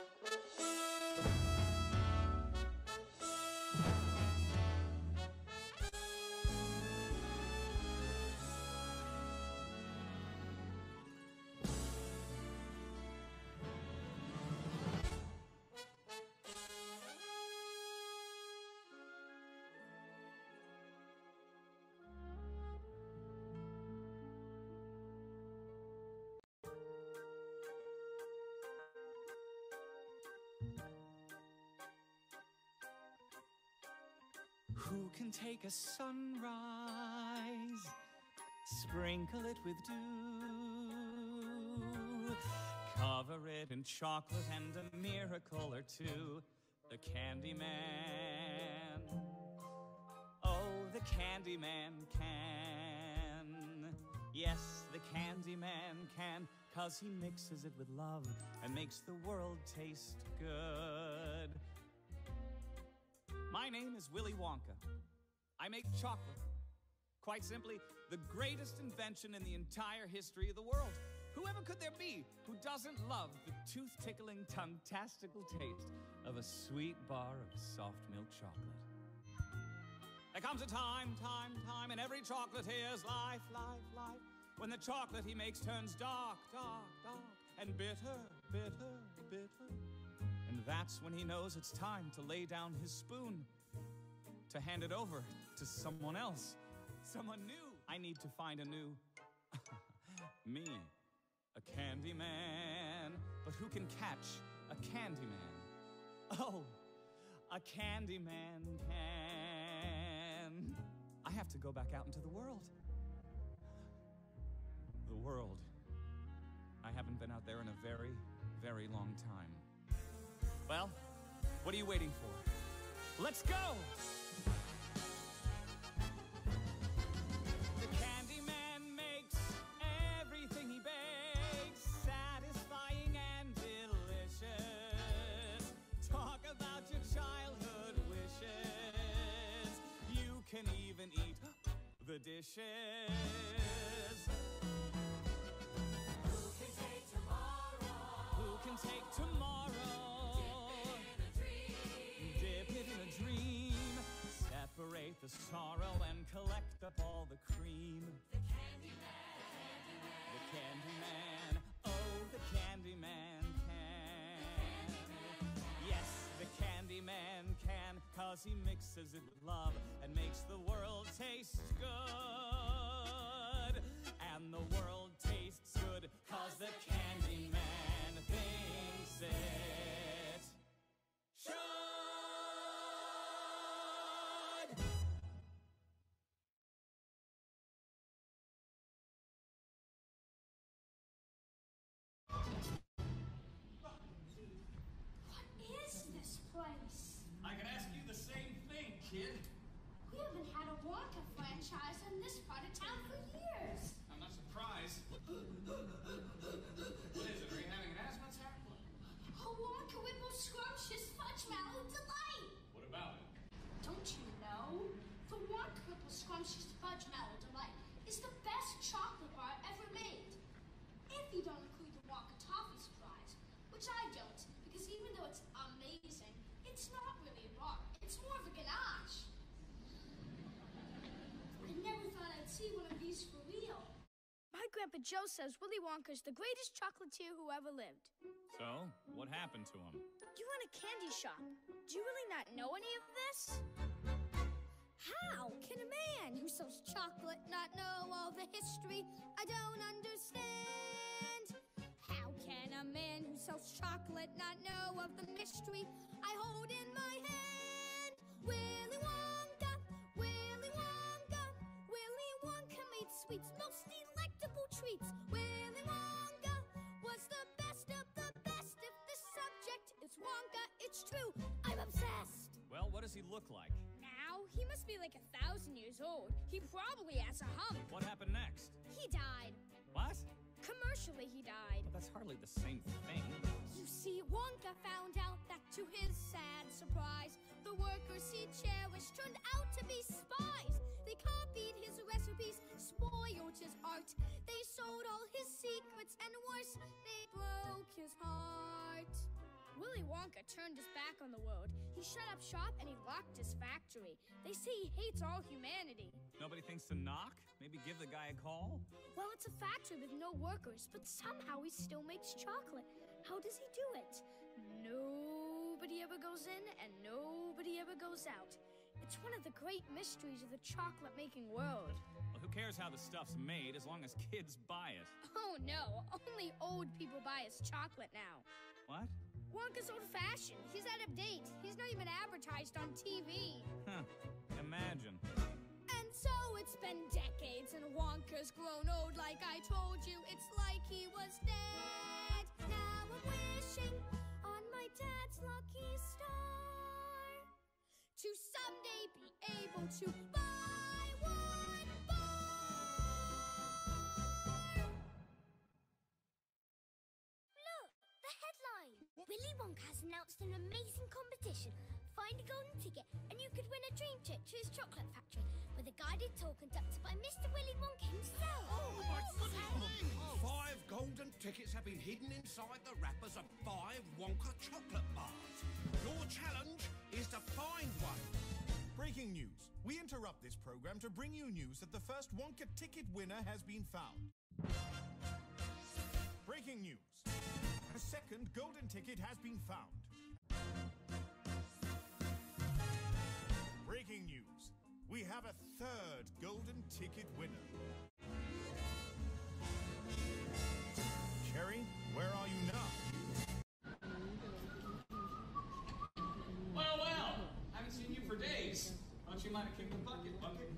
Música Who can take a sunrise, sprinkle it with dew, cover it in chocolate and a miracle or two? The Candyman. Oh, the Candyman can. Yes, the Candyman can, cause he mixes it with love and makes the world taste good. My name is Willy Wonka. I make chocolate. Quite simply, the greatest invention in the entire history of the world. Whoever could there be who doesn't love the tooth tickling, tongue tastical taste of a sweet bar of soft milk chocolate? There comes a time, time, time, and every chocolatier's life, life, life, when the chocolate he makes turns dark, dark, dark, and bitter, bitter, bitter. And that's when he knows it's time to lay down his spoon, to hand it over to someone else, someone new. I need to find a new me, a candy man. But who can catch a candy man? Oh, a candy man can. I have to go back out into the world. The world. I haven't been out there in a very, very long time. Well, what are you waiting for? Let's go! The Candyman makes everything he bakes satisfying and delicious. Talk about your childhood wishes. You can even eat the dishes. Who can take tomorrow? Who can take tomorrow? Separate the sorrow and collect up all the cream. The Candyman. The Candyman, oh, the Candyman can. Yes, the Candyman can, cause he mixes it with love and makes the world taste good. And the world tastes good, Joe says Willy Wonka's the greatest chocolatier who ever lived. So, what happened to him? You run a candy shop. Do you really not know any of this? How can a man who sells chocolate not know all the history? I don't understand. How can a man who sells chocolate not know of the mystery I hold in my hand? Willy Wonka, Willy Wonka, Willy Wonka made sweets, treats. Willy Wonka was the best of the best. If the subject is Wonka, it's true. I'm obsessed. Well, what does he look like? Now, he must be like a thousand years old. He probably has a hump. What happened next? He died. What? Commercially, he died. Well, that's hardly the same thing. You see, Wonka found out that to his sad surprise, the workers he cherished turned out to be spies. They copied his recipes, spoiled his art. They sold all his secrets, and worse, they broke his heart. Willy Wonka turned his back on the world. He shut up shop and he locked his factory. They say he hates all humanity. Nobody thinks to knock? Maybe give the guy a call? Well, it's a factory with no workers, but somehow he still makes chocolate. How does he do it? Nobody ever goes in and nobody ever goes out. It's one of the great mysteries of the chocolate making world. Well, who cares how the stuff's made as long as kids buy it? Oh no, only old people buy his chocolate now. What? Wonka's old fashioned. He's out of date. He's not even advertised on TV. Huh. Imagine. And so it's been decades, and Wonka's grown old like I told you. It's like he was dead. Now I'm wishing on my dad's lucky star to someday be able to buy one bar. Look, the headline. Willy Wonka has announced an amazing competition. Find a golden ticket and you could win a dream trip to his chocolate factory with a guided tour conducted by Mr. Willy Wonka himself. Oh, Five hidden inside the wrappers of five Wonka chocolate bars. Your challenge is to find one. Breaking news. We interrupt this program to bring you news that the first Wonka ticket winner has been found. Breaking news. A second golden ticket has been found. Breaking news. We have a third golden ticket winner. Cherry, where are you now? Well, well! I haven't seen you for days. Thought you might have kicked the bucket, bucket.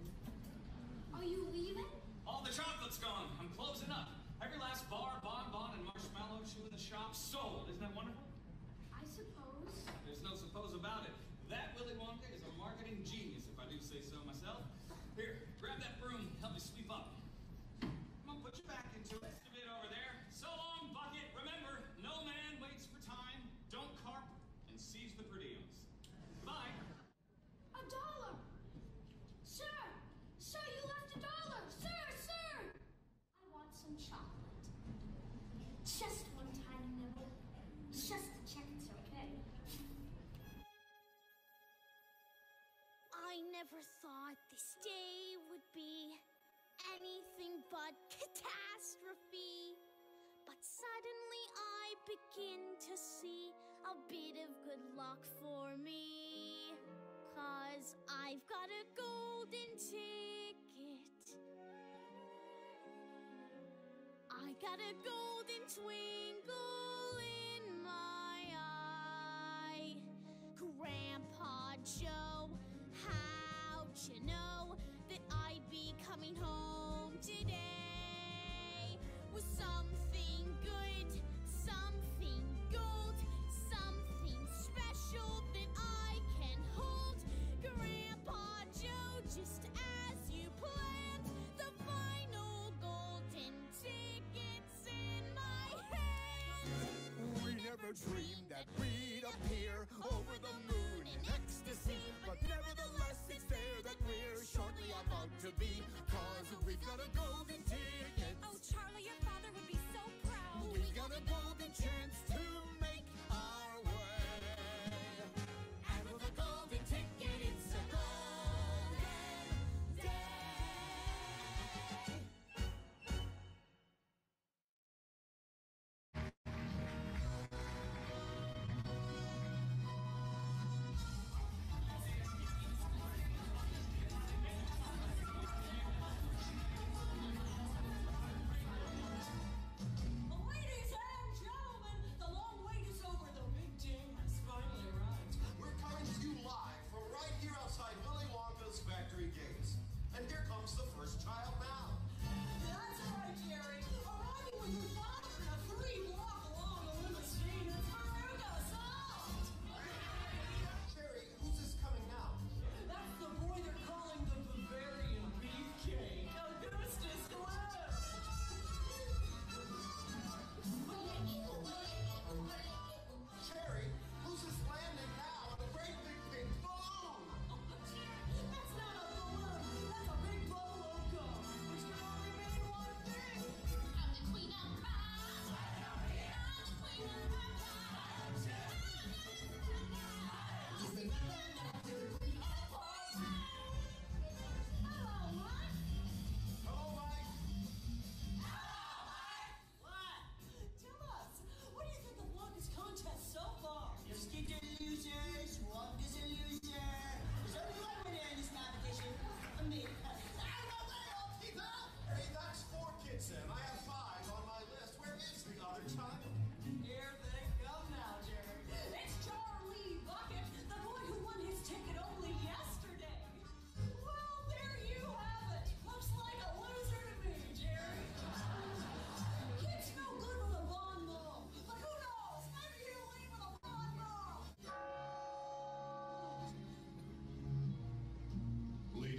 Are you leaving? All the chocolate's gone. I'm closing up. Every last bar, bonbon, and marshmallow chew in the shop sold. Begin to see a bit of good luck for me. Cause I've got a golden ticket. I got a golden twinkle in my eye. Grandpa Joe, how'd you know that I'd be coming home Never that we'd appear over the moon in ecstasy. But nevertheless, it's there that we're shortly about to be. Cause we've got a golden ticket. Oh, Charlie, your father would be so proud. We've got a golden chance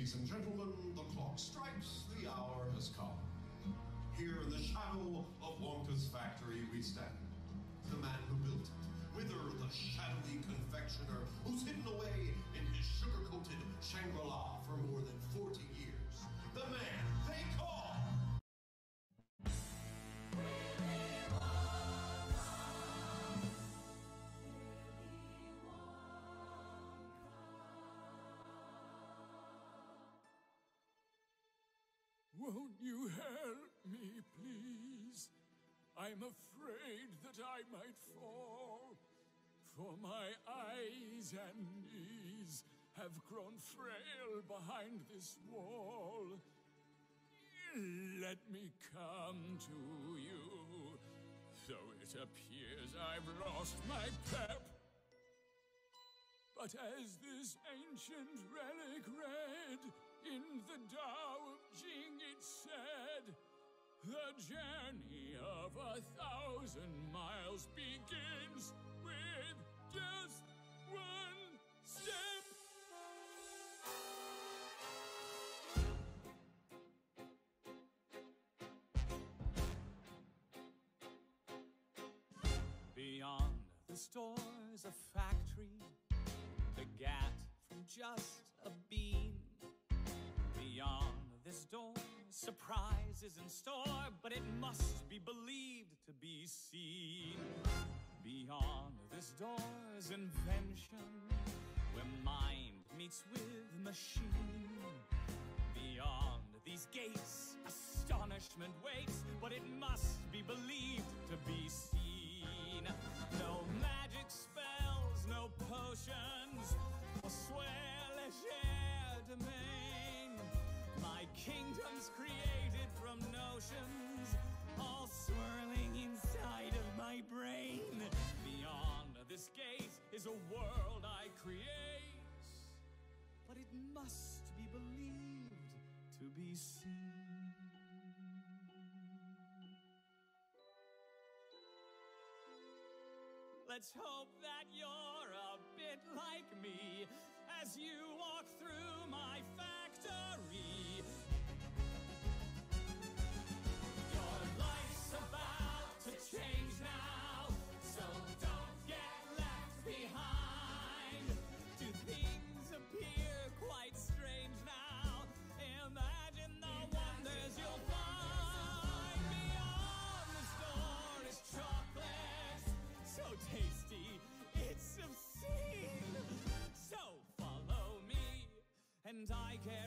Ladies and gentlemen, the clock strikes, the hour has come. Here in the shadow of Wonka's factory we stand. The man who built it, Wither the shadowy confectioner who's hidden away in his sugar-coated Shangri-La Won't you help me, please? I'm afraid that I might fall, for my eyes and knees have grown frail behind this wall. Let me come to you, though it appears I've lost my pep. But as this ancient relic read in the Tao Te Ching, it said, the journey of a thousand miles begins with just one step. Beyond the store's a factory, the gat from just a bean. Beyond this door, surprise is in store, but it must be believed to be seen. Beyond this door's invention, where mind meets with machine. Beyond these gates, astonishment waits, but it must be believed to be seen. Kingdom's created from notions, all swirling inside of my brain. Beyond this gate is a world I create, but it must be believed to be seen. Let's hope that you're a bit like me as you walk through my factory. I guarantee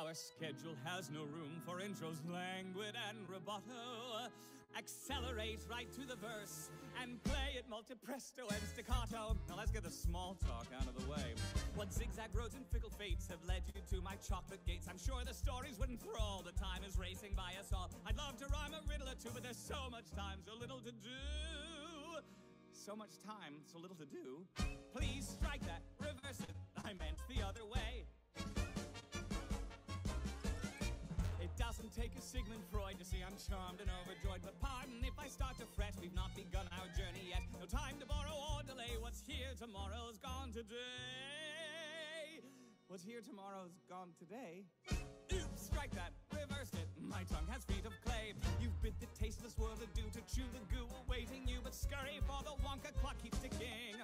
Our schedule has no room for intros languid and rubato. Accelerate right to the verse and play it molto presto and staccato. Now let's get the small talk out of the way. What zigzag roads and fickle fates have led you to my chocolate gates? I'm sure the stories would enthrall. The time is racing by us all. I'd love to rhyme a riddle or two, but there's so much time, so little to do. So much time, so little to do. Please strike that, reverse it. I meant the other way. Take a Sigmund Freud to see I'm charmed and overjoyed. But pardon if I start to fret, we've not begun our journey yet. No time to borrow or delay. What's here tomorrow's gone today. What's here tomorrow's gone today. Oops, strike that, reversed it. My tongue has feet of clay. You've bid the tasteless world adieu to chew the goo awaiting you, but scurry for the Wonka clock keeps ticking.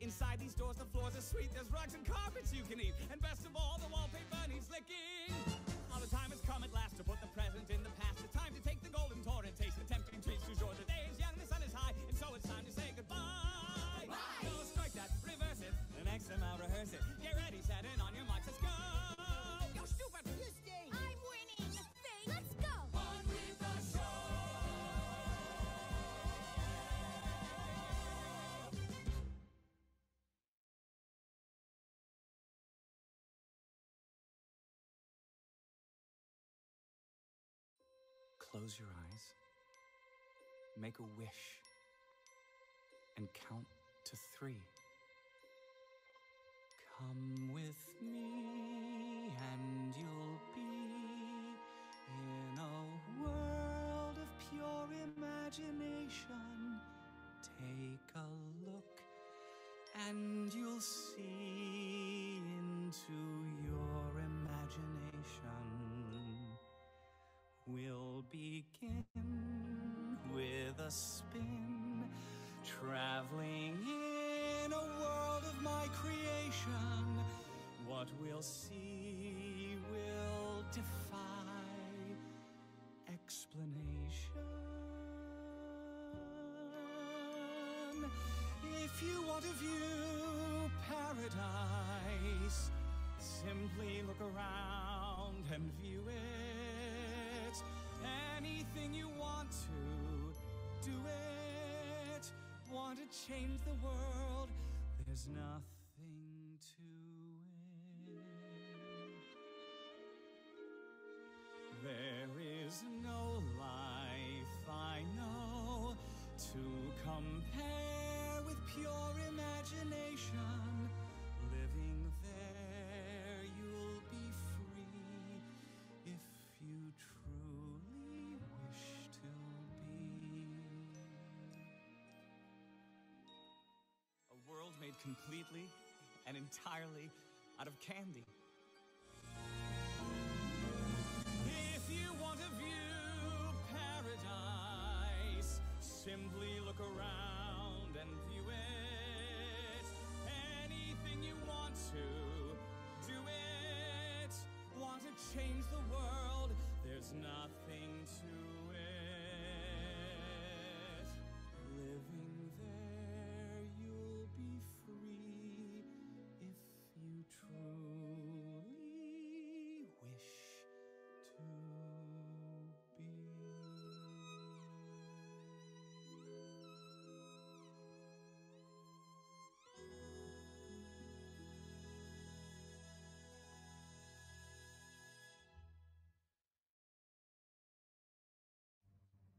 Inside these doors, the floors are sweet. There's rugs and carpets you can eat, and best of all, the wallpaper needs licking. Close your eyes, make a wish, and count to three. Come with me, and you'll be in a world of pure imagination. Take a look, and you'll see into a spin, traveling in a world of my creation. What we'll see will defy explanation. If you want to view paradise, simply look around and view it. Anything you want to, do it. Want to change the world? There's nothing to it. There is no life I know to compare with pure imagination. Completely and entirely out of candy. If you want to view paradise, simply look around and view it. Anything you want to, do it. Want to change the world? There's nothing to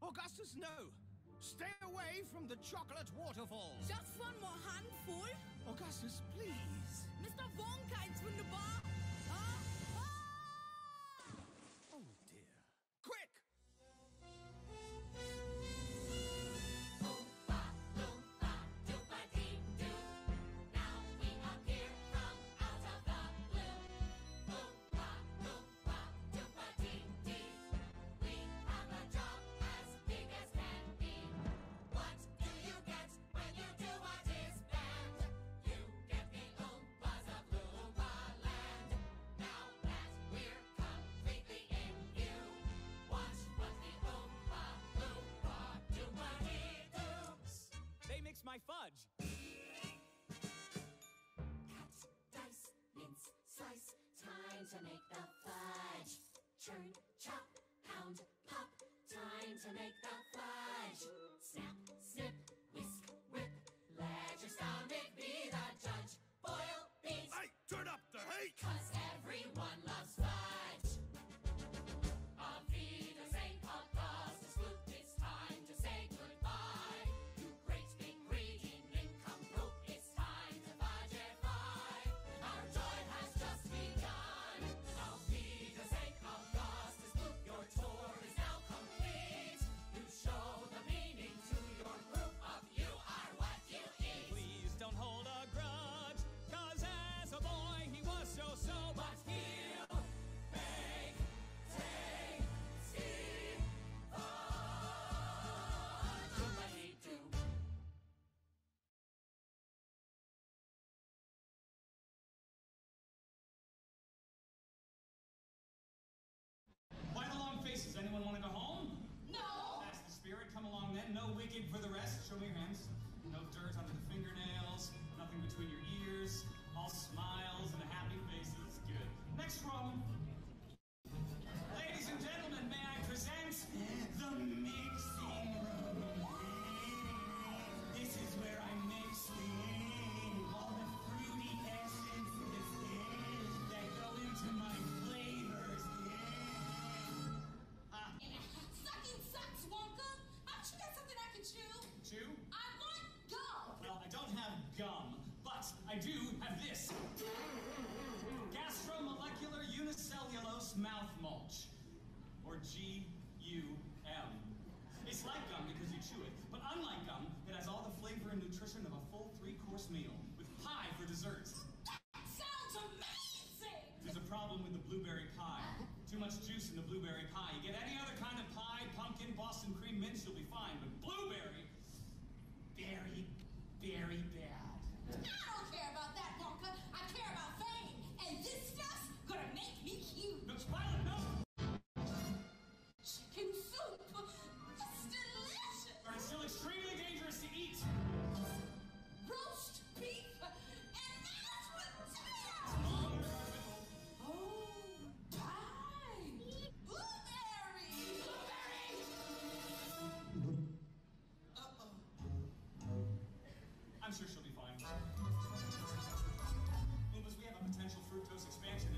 Augustus, no! Stay away from the chocolate waterfall! Just one more handful? Augustus, please! Mr. Wonka, it's wunderbar! to make the fudge. Churn, chop, pound, pop. Time to make wicked for the rest? Show me your hands. No dirt under the fingernails. I'm sure she'll be fine. Loomis, we have a potential fructose expansion.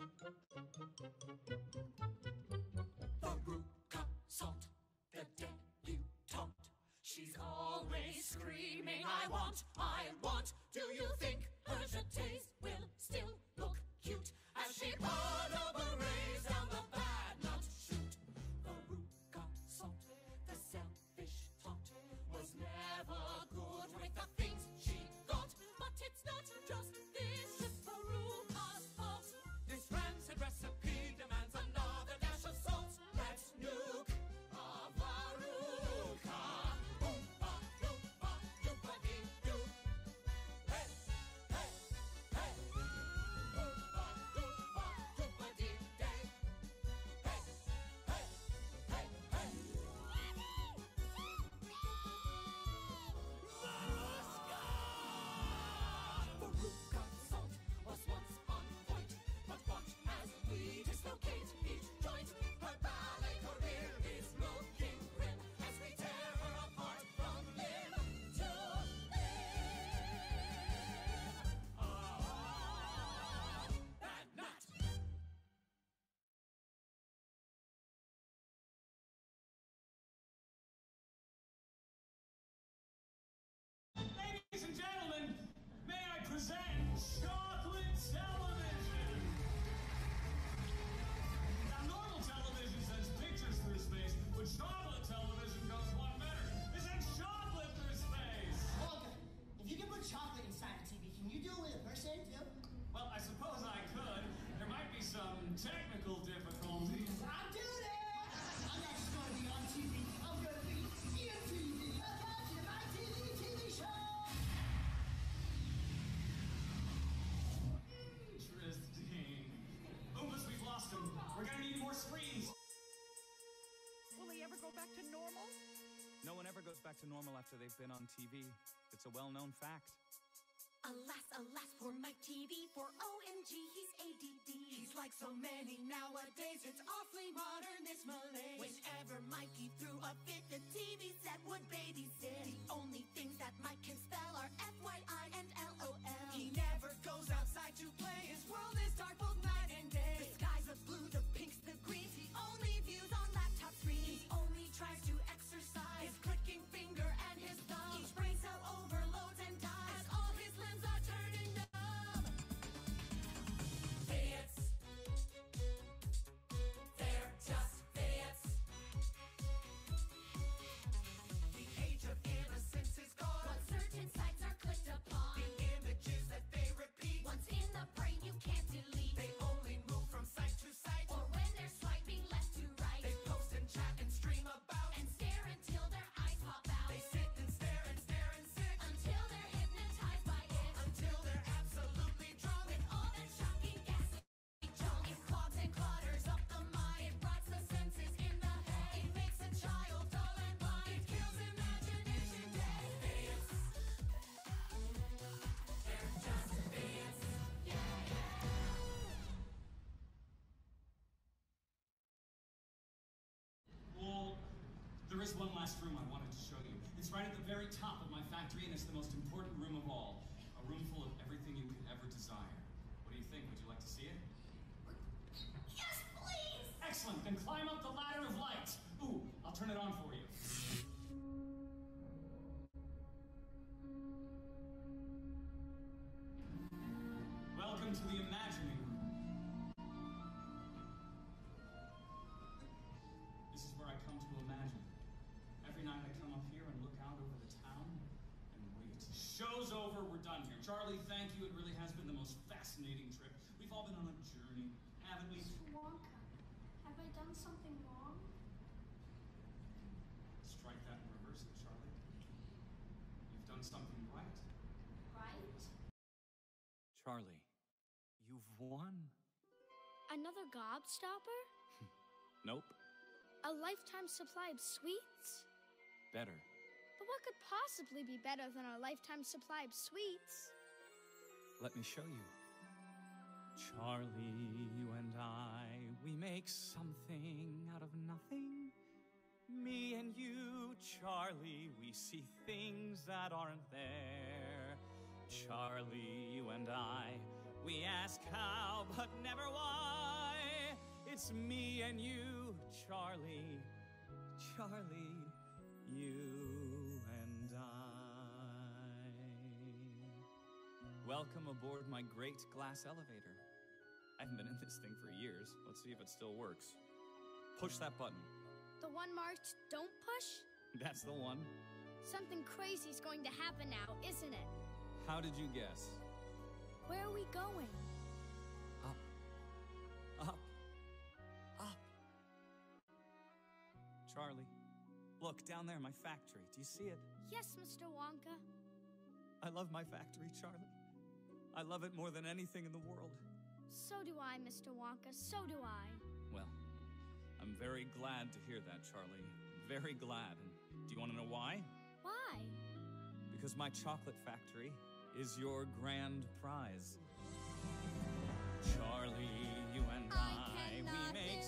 The Veruca Salt, the debutante. She's always screaming, I want, I want. Do you think her should taste? Goes back to normal after they've been on TV. It's a well known fact. Alas, alas, poor Mike Teavee. For OMG, he's ADD. He's like so many nowadays, it's awfully modern, this malaise. Whenever Mikey threw a fit, the TV set would babysit. There is one last room I wanted to show you. It's right at the very top of my factory, and it's the most important room of all. A room full of everything you could ever desire. What do you think? Would you like to see it? Yes, please! Excellent! Then climb up the ladder of light. Ooh, I'll turn it on for you. Welcome to the imagining done something right. Right? Charlie, you've won. Another gobstopper? Nope. A lifetime supply of sweets? Better. But what could possibly be better than a lifetime supply of sweets? Let me show you. Charlie, you and I, we make something out of nothing. Me and you, Charlie, we see things that aren't there. Charlie, you and I, we ask how, but never why. It's me and you, Charlie, Charlie, you and I. Welcome aboard my great glass elevator. I haven't been in this thing for years. Let's see if it still works. Push that button. The one marked don't push? That's the one. Something crazy's going to happen now, isn't it? How did you guess? Where are we going? Up. Up. Up. Charlie, look down there, my factory. Do you see it? Yes, Mr. Wonka. I love my factory, Charlie. I love it more than anything in the world. So do I, Mr. Wonka. So do I. I'm very glad to hear that, Charlie. Very glad. And do you want to know why? Why? Because my chocolate factory is your grand prize. Charlie, you and I I, we make